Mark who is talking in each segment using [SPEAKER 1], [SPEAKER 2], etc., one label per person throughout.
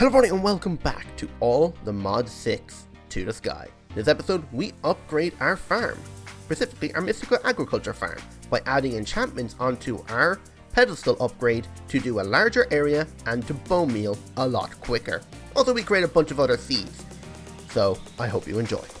[SPEAKER 1] Hello everybody and welcome back to All the Mod 6 to the Sky. In this episode, we upgrade our farm, specifically our Mystical Agriculture farm, by adding enchantments onto our pedestal upgrade to do a larger area and to bone meal a lot quicker. Also, we create a bunch of other seeds, so I hope you enjoy.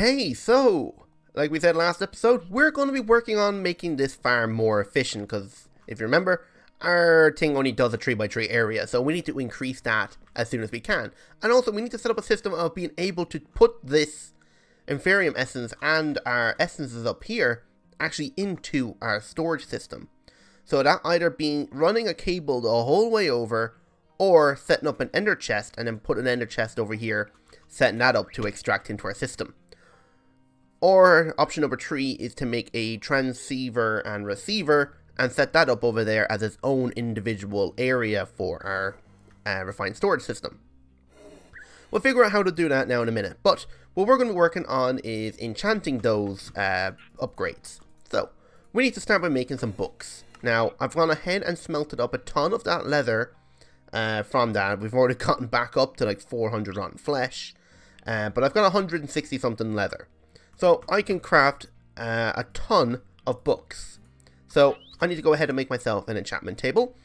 [SPEAKER 1] Okay, so, like we said last episode, we're going to be working on making this farm more efficient, because if you remember, our thing only does a 3x3 area, so we need to increase that as soon as we can. And also, we need to set up a system of being able to put this Inferium Essence and our essences up here actually into our storage system. So that either being running a cable the whole way over, or setting up an ender chest and then put an ender chest over here setting that up to extract into our system. Or option number three is to make a transceiver and receiver and set that up over there as its own individual area for our uh, refined storage system. We'll figure out how to do that now in a minute, but what we're going to be working on is enchanting those uh, upgrades. So, we need to start by making some books. Now, I've gone ahead and smelted up a ton of that leather uh, from that. We've already gotten back up to like 400 rotten flesh. Uh, but I've got 160 something leather. So I can craft uh, a ton of books. So I need to go ahead and make myself an enchantment table.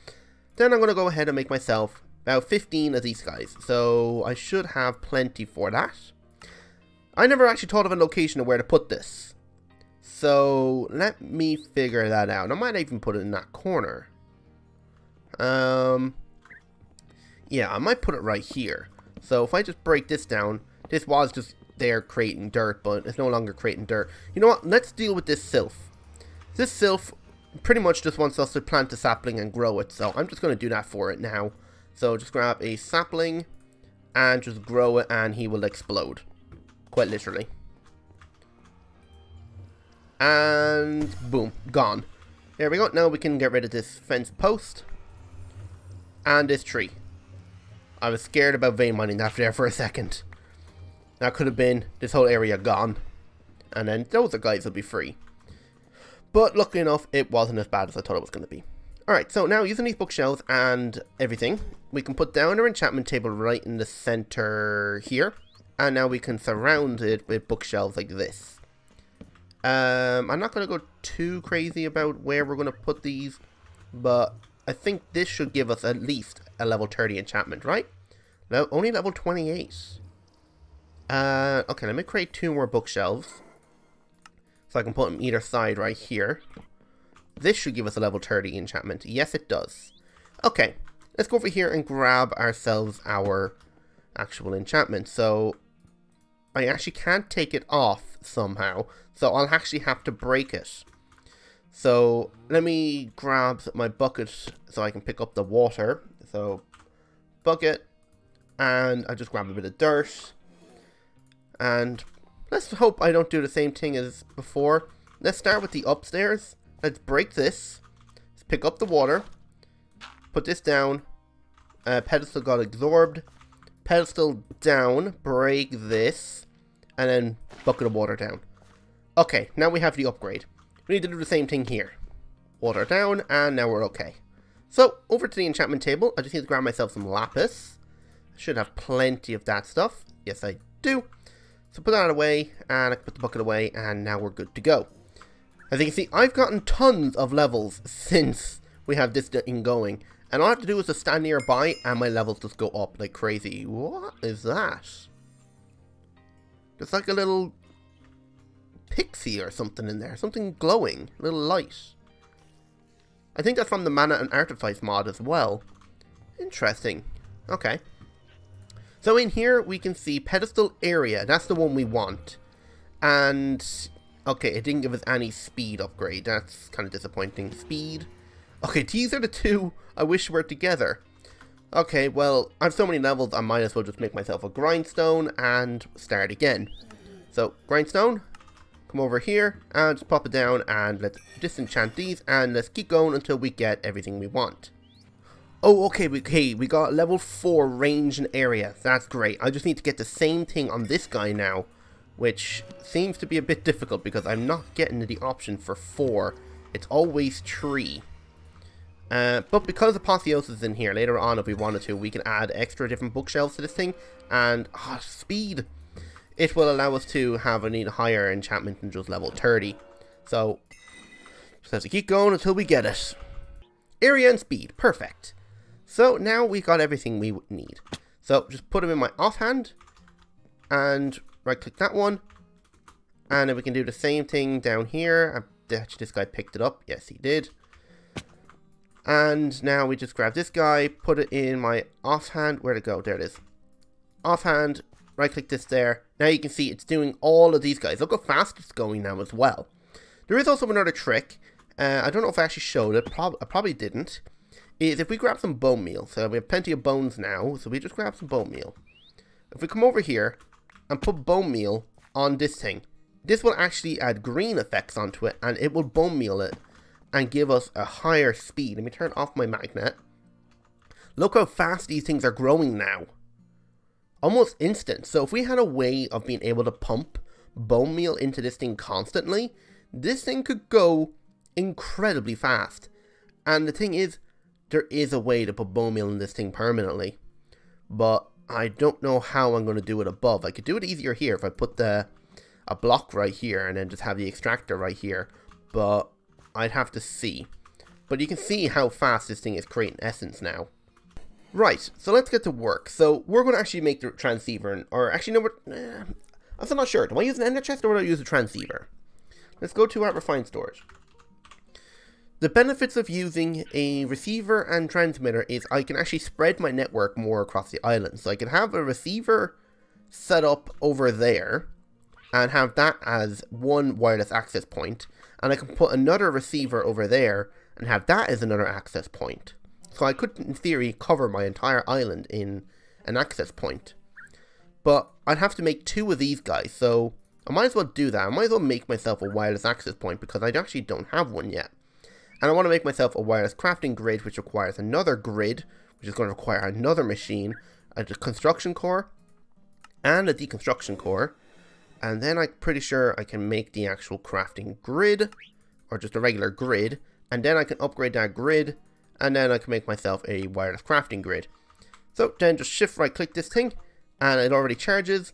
[SPEAKER 1] Then I'm going to go ahead and make myself about 15 of these guys. So I should have plenty for that. I never actually thought of a location of where to put this. So let me figure that out. I might even put it in that corner. Um, yeah, I might put it right here. So if I just break this down, this was just there creating dirt, but it's no longer creating dirt. You know what? Let's deal with this sylph. This sylph pretty much just wants us to plant a sapling and grow it, so I'm just going to do that for it now. So just grab a sapling and just grow it and he will explode. Quite literally. And boom, gone. There we go. Now we can get rid of this fence post and this tree. I was scared about vein mining after there for a second. That could have been this whole area gone. And then those guys would be free. But luckily enough, it wasn't as bad as I thought it was going to be. Alright, so now using these bookshelves and everything, we can put down our enchantment table right in the center here. And now we can surround it with bookshelves like this. Um, I'm not going to go too crazy about where we're going to put these. But I think this should give us at least a level 30 enchantment, right? No, only level 28. Uh, okay, let me create two more bookshelves. So I can put them either side right here. This should give us a level 30 enchantment. Yes, it does. Okay, let's go over here and grab ourselves our actual enchantment. So, I actually can't take it off somehow. So, I'll actually have to break it. So, let me grab my bucket so I can pick up the water. So, bucket. And I just grab a bit of dirt. And let's hope I don't do the same thing as before. Let's start with the upstairs. Let's break this. Let's pick up the water. Put this down. Uh, pedestal got absorbed. Pedestal down. Break this. And then bucket of water down. Okay, now we have the upgrade. We need to do the same thing here. Water down, and now we're okay. So, over to the enchantment table. I just need to grab myself some lapis. I should have plenty of that stuff. Yes, I do. So put that away, and I can put the bucket away, and now we're good to go. As you can see, I've gotten tons of levels since we have this thing going. And all I have to do is just stand nearby, and my levels just go up like crazy. What is that? There's like a little pixie or something in there. Something glowing. A little light. I think that's from the Mana and Artifice mod as well. Interesting. Okay. So in here, we can see pedestal area. That's the one we want. And, okay, it didn't give us any speed upgrade. That's kind of disappointing. Speed. Okay, these are the two I wish were together. Okay, well, I have so many levels, I might as well just make myself a grindstone and start again. So, grindstone, come over here, and just pop it down, and let's disenchant these, and let's keep going until we get everything we want. Oh, okay, okay, we got level 4 range and area. That's great. I just need to get the same thing on this guy now. which seems to be a bit difficult because I'm not getting the option for 4. It's always 3. Uh, but because Apotheosis is in here, later on if we wanted to, we can add extra different bookshelves to this thing. And, oh, speed! It will allow us to have a higher enchantment than just level 30. So, just have to keep going until we get it. Area and speed, perfect. So now we've got everything we need. So just put them in my offhand and right click that one. And then we can do the same thing down here. Actually, this guy picked it up. Yes, he did. And now we just grab this guy, put it in my offhand. Where'd it go? There it is. Offhand, right click this there. Now you can see it's doing all of these guys. Look how fast it's going now as well. There is also another trick. Uh, I don't know if I actually showed it. I probably didn't. Is if we grab some bone meal. So we have plenty of bones now. So we just grab some bone meal. If we come over here and put bone meal on this thing, this will actually add green effects onto it and it will bone meal it and give us a higher speed. Let me turn off my magnet. Look how fast these things are growing now. Almost instant. So if we had a way of being able to pump bone meal into this thing constantly, this thing could go incredibly fast. And the thing is, there is a way to put bone meal in this thing permanently. But I don't know how I'm going to do it above. I could do it easier here if I put the a block right here and then just have the extractor right here. But I'd have to see. But you can see how fast this thing is creating essence now. Right, so let's get to work. So we're going to actually make the transceiver, or actually no, we're, eh, I'm still not sure. Do I use an ender chest or do I use a transceiver? Let's go to our refined storage. The benefits of using a receiver and transmitter is I can actually spread my network more across the island. So I can have a receiver set up over there and have that as one wireless access point. And I can put another receiver over there and have that as another access point. So I could, in theory, cover my entire island in an access point. But I'd have to make two of these guys, so I might as well do that. I might as well make myself a wireless access point because I actually don't have one yet. And I want to make myself a wireless crafting grid, which requires another grid, which is going to require another machine, a construction core, and a deconstruction core. And then I'm pretty sure I can make the actual crafting grid, or just a regular grid. And then I can upgrade that grid, and then I can make myself a wireless crafting grid. So then just shift right click this thing, and it already charges,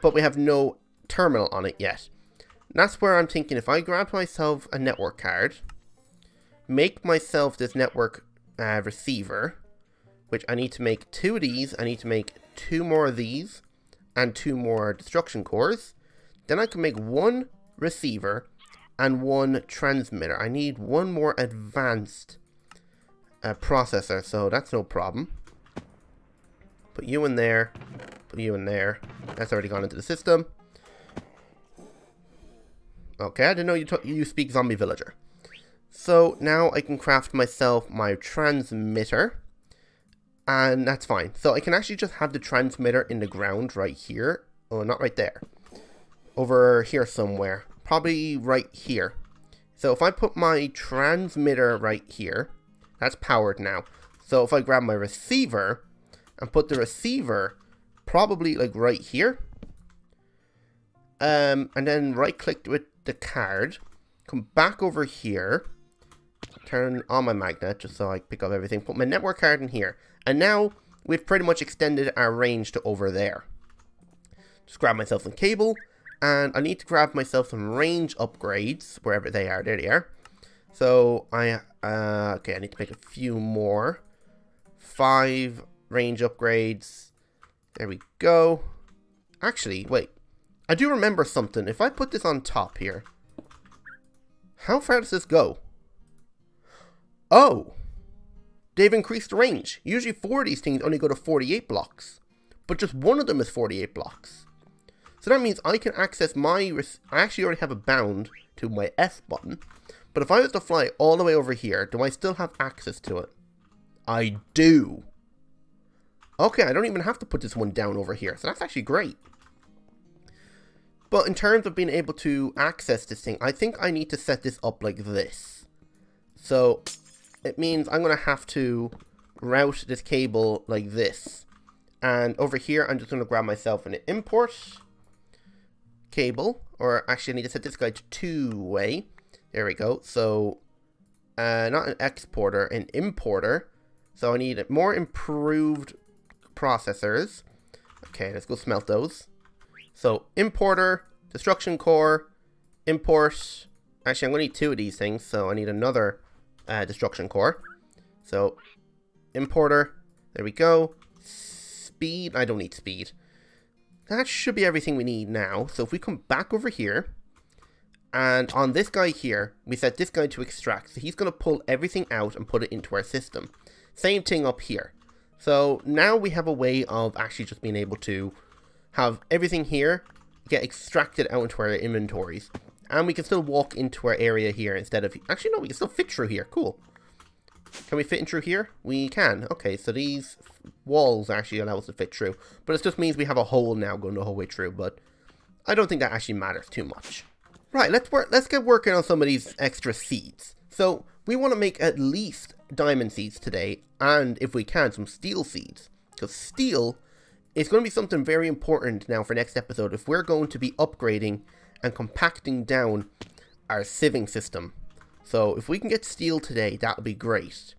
[SPEAKER 1] but we have no terminal on it yet. That's where I'm thinking if I grab myself a network card, make myself this network uh, receiver, which I need to make two of these. I need to make two more of these and two more destruction cores. Then I can make one receiver and one transmitter. I need one more advanced uh, processor, so that's no problem. Put you in there, put you in there. That's already gone into the system. Okay, I didn't know you, you speak zombie villager. So now I can craft myself my transmitter. And that's fine. So I can actually just have the transmitter in the ground right here. Oh, not right there. Over here somewhere. Probably right here. So if I put my transmitter right here, that's powered now. So if I grab my receiver and put the receiver probably like right here. Um, and then right click with the card. Come back over here turn on my magnet just so I pick up everything, put my network card in here, and now we've pretty much extended our range to over there. Just grab myself some cable, and I need to grab myself some range upgrades, wherever they are, there they are. So, I, uh, okay, I need to make a few more. Five range upgrades. There we go. Actually, wait. I do remember something. If I put this on top here, how far does this go? Oh! They've increased the range. Usually four of these things only go to 48 blocks. But just one of them is 48 blocks. So that means I can access my... I actually already have a bound to my F button. But if I was to fly all the way over here, do I still have access to it? I do. Okay, I don't even have to put this one down over here. So that's actually great. But in terms of being able to access this thing, I think I need to set this up like this. So it means I'm going to have to route this cable like this. And over here, I'm just going to grab myself an import cable, or actually I need to set this guy to two-way. There we go. So, uh, not an exporter, an importer. So I need more improved processors. Okay, let's go smelt those. So, importer, destruction core, import. Actually, I'm going to need two of these things, so I need another uh, destruction core. So, importer, there we go. Speed, I don't need speed. That should be everything we need now. So if we come back over here, and on this guy here, we set this guy to extract. So he's going to pull everything out and put it into our system. Same thing up here. So now we have a way of actually just being able to have everything here get extracted out into our inventories. And we can still walk into our area here instead of... Actually, no, we can still fit through here. Cool. Can we fit in through here? We can. Okay, so these walls actually allow us to fit through. But it just means we have a hole now going the whole way through. But I don't think that actually matters too much. Right, let's work. Let's get working on some of these extra seeds. So we want to make at least diamond seeds today, and if we can, some steel seeds. Because steel is going to be something very important now for next episode if we're going to be upgrading and compacting down our sieving system. So if we can get steel today, that would be great.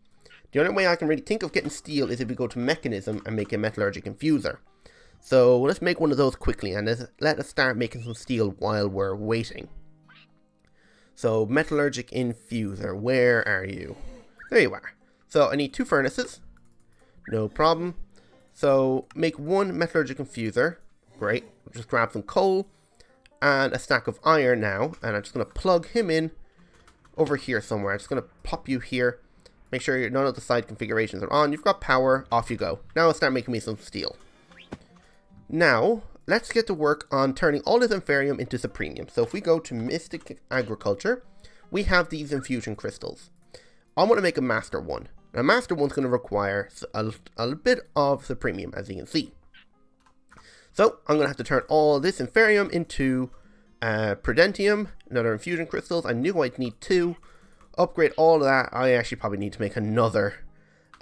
[SPEAKER 1] The only way I can really think of getting steel is if we go to Mekanism and make a metallurgic infuser. So let's make one of those quickly and let us start making some steel while we're waiting. So metallurgic infuser, where are you? There you are. So I need two furnaces. No problem. So make one metallurgic infuser. Great. Just grab some coal and a stack of iron now. And I'm just going to plug him in over here somewhere. I'm just going to pop you here. Make sure none of the side configurations are on. You've got power. Off you go. Now let's start making me some steel. Now, let's get to work on turning all this Inferium into Supremium. So if we go to Mystic Agriculture, we have these infusion crystals. I want to make a Master one. A Master one's going to require a, a bit of Supremium, as you can see. So, I'm going to have to turn all this Inferium into uh, Prudentium, another infusion crystals. I knew I'd need two. Upgrade all of that. I actually probably need to make another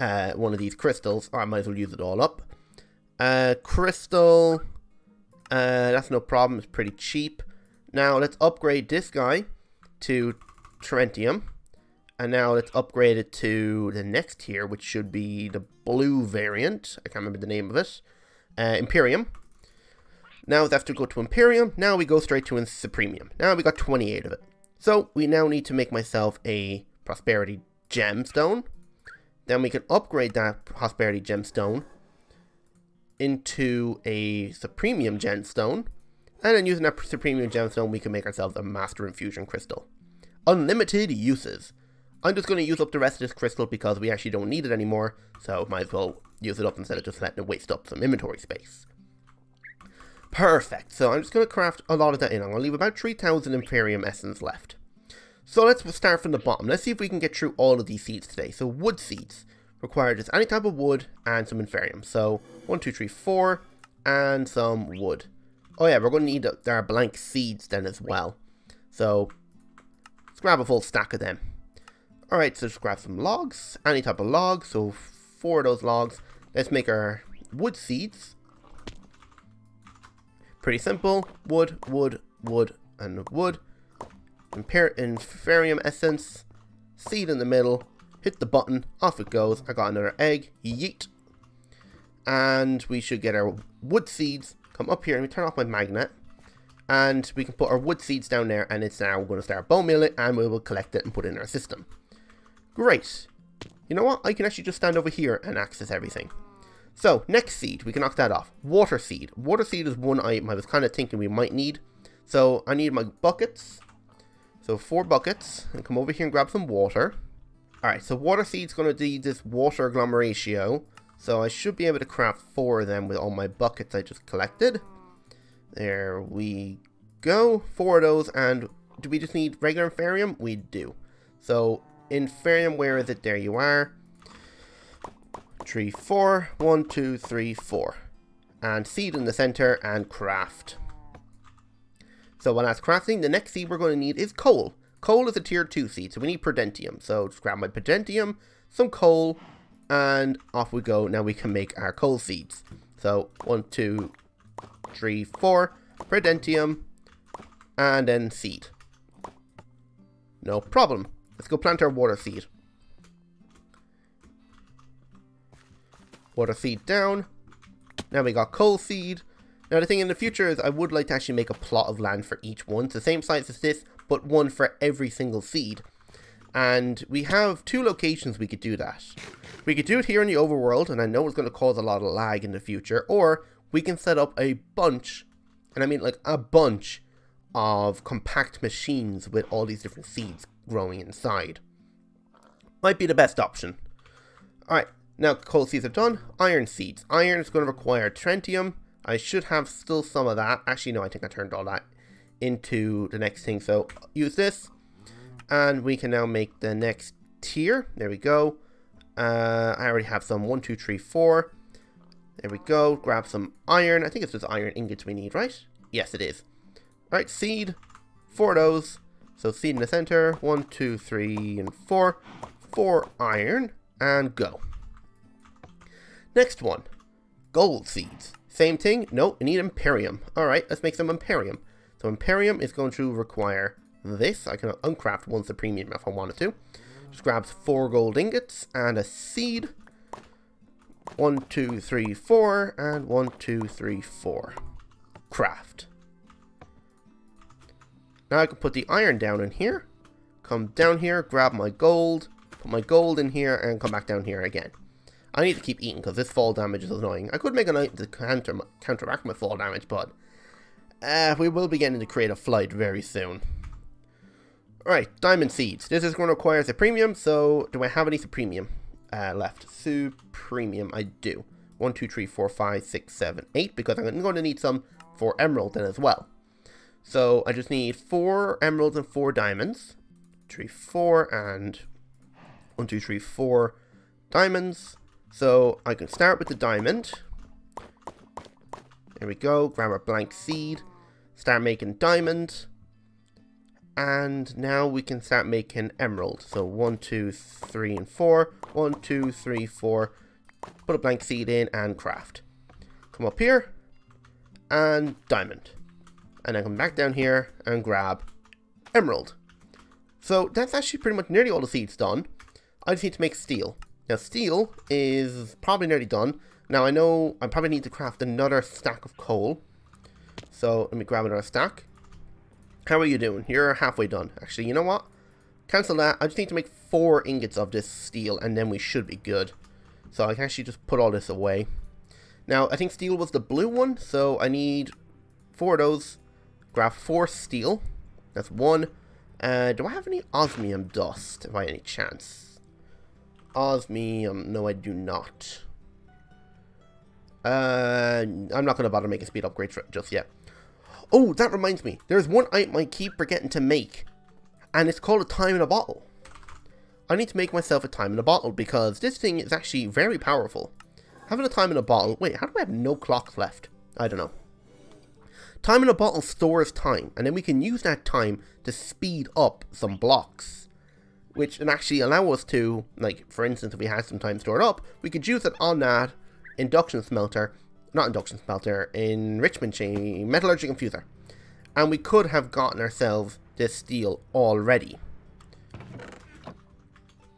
[SPEAKER 1] uh, one of these crystals. I might as well use it all up. Uh, crystal. Uh, that's no problem. It's pretty cheap. Now let's upgrade this guy to Trentium. And now let's upgrade it to the next tier, which should be the blue variant. I can't remember the name of it. Uh, Imperium. Now we have to go to Imperium. Now we go straight to Supremium. Now we got 28 of it. So we now need to make myself a Prosperity Gemstone. Then we can upgrade that Prosperity Gemstone into a Supremium Gemstone. And then using that Supremium Gemstone, we can make ourselves a Master Infusion Crystal. Unlimited uses. I'm just going to use up the rest of this crystal because we actually don't need it anymore. So might as well use it up instead of just letting it waste up some inventory space. Perfect. So I'm just going to craft a lot of that in. I'm going to leave about 3,000 Imperium Essence left. So let's start from the bottom. Let's see if we can get through all of these seeds today. So wood seeds require just any type of wood and some Inferium. So one, two, three, four, and some wood. Oh yeah, we're going to need our blank seeds then as well. So let's grab a full stack of them. Alright, so just grab some logs, any type of log. So four of those logs. Let's make our wood seeds. Pretty simple. Wood, wood, wood, and wood. Imper Inferium Essence. Seed in the middle. Hit the button. Off it goes. I got another egg. Yeet. And we should get our wood seeds. Come up here and we turn off my magnet. And we can put our wood seeds down there. And it's now going to start bone meal it. And we will collect it and put it in our system. Great. You know what? I can actually just stand over here and access everything. So, next seed, we can knock that off. Water seed. Water seed is one item I was kind of thinking we might need. So, I need my buckets. So, four buckets. And come over here and grab some water. Alright, so water seed's going to need this water agglomeratio. So, I should be able to craft four of them with all my buckets I just collected. There we go. Four of those. And do we just need regular Inferium? We do. So, Inferium, where is it? There you are three, four. One, two, three, four. And seed in the center and craft. So while that's crafting, the next seed we're going to need is coal. Coal is a tier 2 seed, so we need Prudentium. So just grab my Prudentium, some coal, and off we go. Now we can make our coal seeds. So one, two, three, four. Prudentium, and then seed. No problem. Let's go plant our water seed. Water seed down. Now we got coal seed. Now the thing in the future is I would like to actually make a plot of land for each one. It's the same size as this, but one for every single seed. And we have two locations we could do that. We could do it here in the overworld, and I know it's going to cause a lot of lag in the future, or we can set up a bunch, and I mean like a bunch, of compact machines with all these different seeds growing inside. Might be the best option. Alright, now coal seeds are done. Iron seeds. Iron is going to require trentium. I should have still some of that. Actually, no, I think I turned all that into the next thing. So use this. And we can now make the next tier. There we go. Uh, I already have some. One, two, three, four. There we go. Grab some iron. I think it's just iron ingots we need, right? Yes, it is. Alright, seed. Four of those. So seed in the center. One, two, three, and four. Four iron. And go. Next one. Gold seeds. Same thing. No, we need Imperium. Alright, let's make some Imperium. So Imperium is going to require this. I can uncraft one Supremium if I wanted to. Just grabs four gold ingots and a seed. One, two, three, four, and one, two, three, four. Craft. Now I can put the iron down in here. Come down here, grab my gold, put my gold in here, and come back down here again. I need to keep eating because this fall damage is annoying. I could make a item to counter, counteract my fall damage, but uh, we will be getting to create a flight very soon. Alright, diamond seeds. This is going to require Supremium, so do I have any Supremium uh, left? Supremium, I do. 1, 2, 3, 4, 5, 6, 7, 8, because I'm going to need some for emerald then as well. So I just need 4 emeralds and 4 diamonds. 3, 4, and 1, 2, 3, 4 diamonds. So I can start with the diamond. There we go. Grab a blank seed. Start making diamond. And now we can start making emerald. So one, two, three, and four. One, two, three, four. Put a blank seed in and craft. Come up here. And diamond. And then come back down here and grab emerald. So that's actually pretty much nearly all the seeds done. I just need to make steel. Now steel is probably nearly done. Now I know I probably need to craft another stack of coal. So let me grab another stack. How are you doing? You're halfway done. Actually, you know what? Cancel that. I just need to make four ingots of this steel and then we should be good. So I can actually just put all this away. Now, I think steel was the blue one, so I need four of those. Grab four steel. That's one. Uh, do I have any osmium dust by any chance? Osmium. No, I do not. Uh, I'm not going to bother making speed upgrades just yet. Oh, that reminds me. There's one item I keep forgetting to make. And it's called a time in a bottle. I need to make myself a time in a bottle because this thing is actually very powerful. Having a time in a bottle... Wait, how do I have no clocks left? I don't know. Time in a bottle stores time, and then we can use that time to speed up some blocks which can actually allow us to, like, for instance, if we had some time stored up, we could use it on that induction smelter, not induction smelter, enrichment chain, metallurgical infuser. And we could have gotten ourselves this steel already.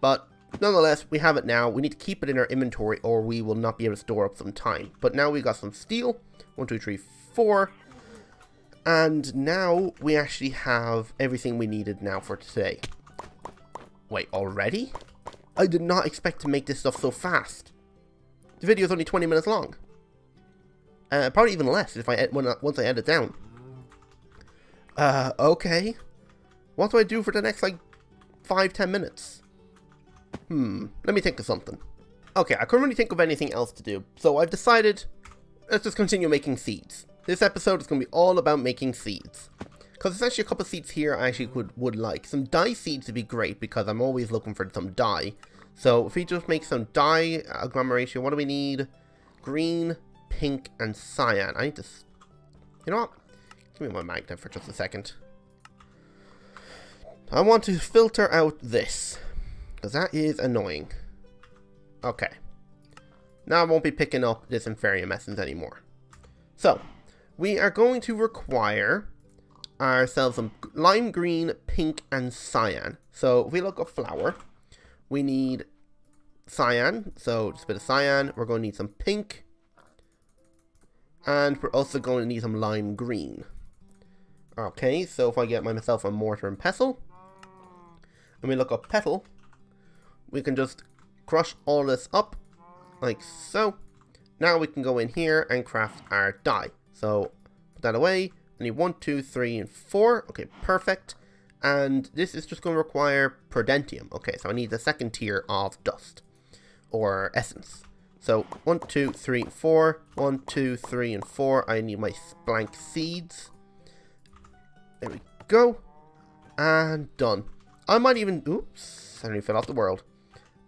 [SPEAKER 1] But nonetheless, we have it now. We need to keep it in our inventory or we will not be able to store up some time. But now we've got some steel. One, two, three, four. And now we actually have everything we needed now for today. Wait, already? I did not expect to make this stuff so fast. The video is only 20 minutes long. Uh, probably even less if I when, once I edit it down. Uh, okay. What do I do for the next, like, five, ten minutes? Hmm, let me think of something. Okay, I couldn't really think of anything else to do, so I've decided, let's just continue making seeds. This episode is going to be all about making seeds. Because there's actually a couple of seeds here I actually would, would like. Some dye seeds would be great because I'm always looking for some dye. So if we just make some dye agglomeration, what do we need? Green, pink, and cyan. I need to... You know what? Give me my magnet for just a second. I want to filter out this. Because that is annoying. Okay. Now I won't be picking up this Inferium Essence anymore. So, we are going to require ourselves some lime green, pink, and cyan. So if we look at flower, we need cyan. So just a bit of cyan. We're going to need some pink. And we're also going to need some lime green. Okay, so if I get myself a mortar and pestle, and we look up petal, we can just crush all this up, like so. Now we can go in here and craft our dye. So, put that away. I need one, two, three, and four. Okay, perfect. And this is just going to require Prudentium. Okay, so I need the second tier of dust, or essence. So, one, two, three, four. One, two, three, and four. I need my blank seeds. There we go. And done. I might even... Oops. I nearly fell off the world.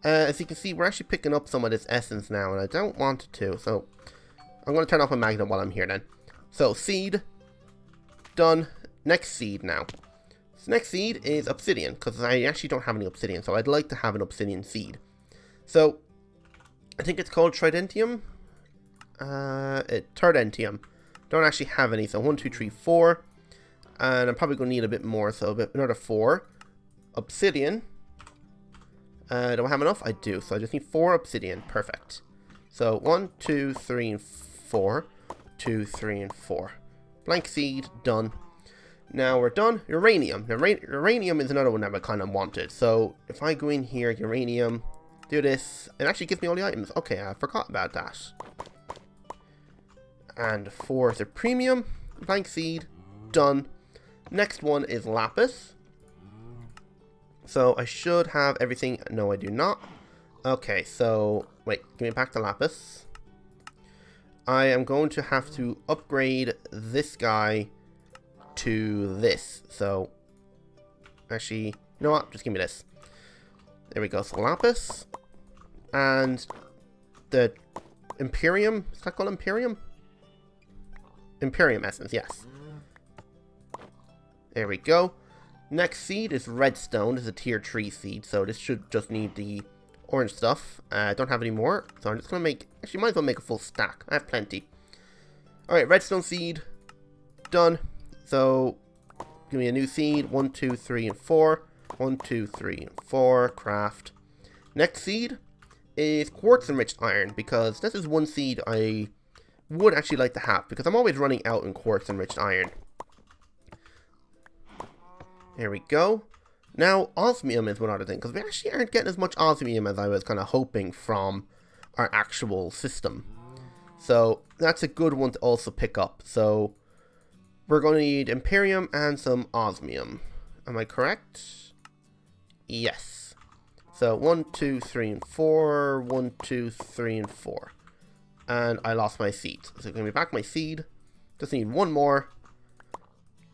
[SPEAKER 1] Uh, as you can see, we're actually picking up some of this essence now, and I don't want to, so I'm going to turn off my magnet while I'm here then. So, seed, done. Next seed now. So next seed is obsidian, because I actually don't have any obsidian, so I'd like to have an obsidian seed. So, I think it's called Tridentium. Uh, it, Tridentium. Don't actually have any, so one, two, three, four. And I'm probably going to need a bit more, so a bit, another four. Obsidian. Uh, do I have enough? I do. So I just need four obsidian. Perfect. So one, two, three, and four. Two, three, and four. Blank seed. Done. Now we're done. Uranium. Now, uranium is another one that I kind of wanted. So if I go in here, uranium, do this, it actually gives me all the items. Okay, I forgot about that. And is a premium. Blank seed. Done. Next one is lapis. So I should have everything. No, I do not. Okay, so wait, give me back the lapis. I am going to have to upgrade this guy to this. So actually, you know what? Just give me this. There we go. So lapis and the Imperium. Is that called Imperium? Imperium essence, yes. There we go. Next seed is redstone. Is a tier 3 seed, so this should just need the orange stuff. Uh, I uh, don't have any more, so I'm just going to make... Actually, might as well make a full stack. I have plenty. Alright, redstone seed. Done. So, give me a new seed. One, two, three, and four. One, two, three, and four. Craft. Next seed is quartz enriched iron, because this is one seed I would actually like to have, because I'm always running out in quartz enriched iron. There we go. Now, osmium is one other thing, because we actually aren't getting as much osmium as I was kind of hoping from our actual system. So, that's a good one to also pick up. So, we're going to need Imperium and some osmium. Am I correct? Yes. So, one, two, three, and four. One, two, three, and four. And I lost my seed. So, going to be back my seed. Just need one more.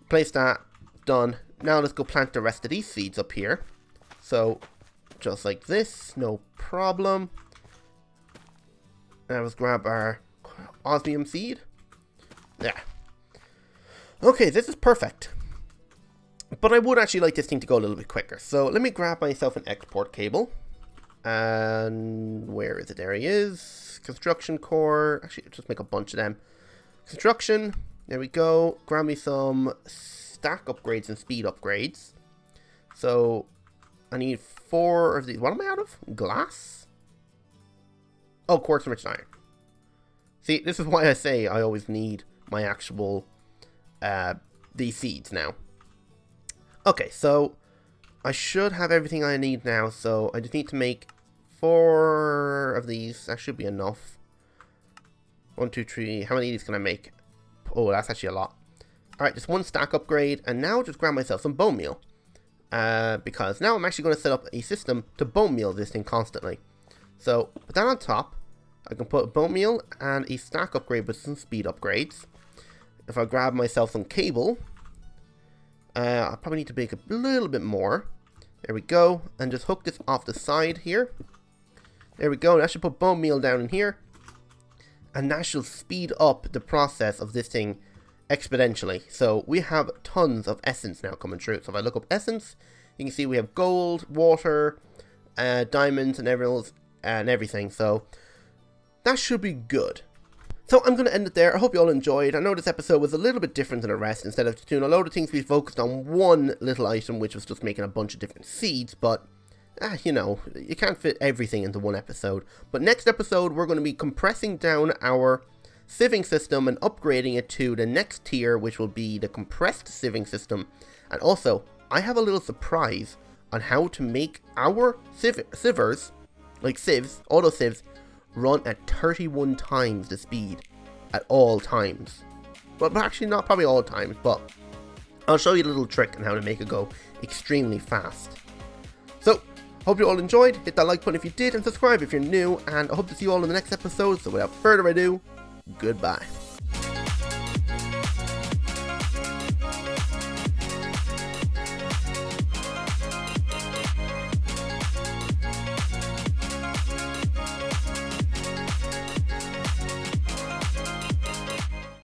[SPEAKER 1] Place that. Done. Now let's go plant the rest of these seeds up here. So, just like this, no problem. Now let's grab our osmium seed. Yeah. Okay, this is perfect. But I would actually like this thing to go a little bit quicker. So let me grab myself an export cable. And where is it? There he is. Construction core. Actually, just make a bunch of them. Construction. There we go. Grab me some stack upgrades and speed upgrades. So, I need four of these. What am I out of? Glass? Oh, quartz enriched iron. See, this is why I say I always need my actual, uh, these seeds now. Okay, so I should have everything I need now, so I just need to make four of these. That should be enough. One, two, three. How many of these can I make? Oh, that's actually a lot. Alright, just one stack upgrade, and now just grab myself some bone meal. Uh, because now I'm actually going to set up a system to bone meal this thing constantly. So, put that on top. I can put bone meal and a stack upgrade with some speed upgrades. If I grab myself some cable, uh, I probably need to make a little bit more. There we go. And just hook this off the side here. There we go. That should put bone meal down in here. And that should speed up the process of this thing exponentially. So we have tons of essence now coming through. So if I look up essence, you can see we have gold, water, uh, diamonds, and emeralds, and everything. So that should be good. So I'm going to end it there. I hope you all enjoyed. I know this episode was a little bit different than the rest. Instead of doing a load of things, we focused on one little item, which was just making a bunch of different seeds. But, ah, you know, you can't fit everything into one episode. But next episode, we're going to be compressing down our sieving system and upgrading it to the next tier, which will be the compressed sieving system. And also, I have a little surprise on how to make our sieve sievers, like sieves, auto sieves, run at 31 times the speed at all times. Well, actually not probably all times, but I'll show you a little trick on how to make it go extremely fast. So, hope you all enjoyed, hit that like button if you did, and subscribe if you're new, and I hope to see you all in the next episode, so without further ado, goodbye.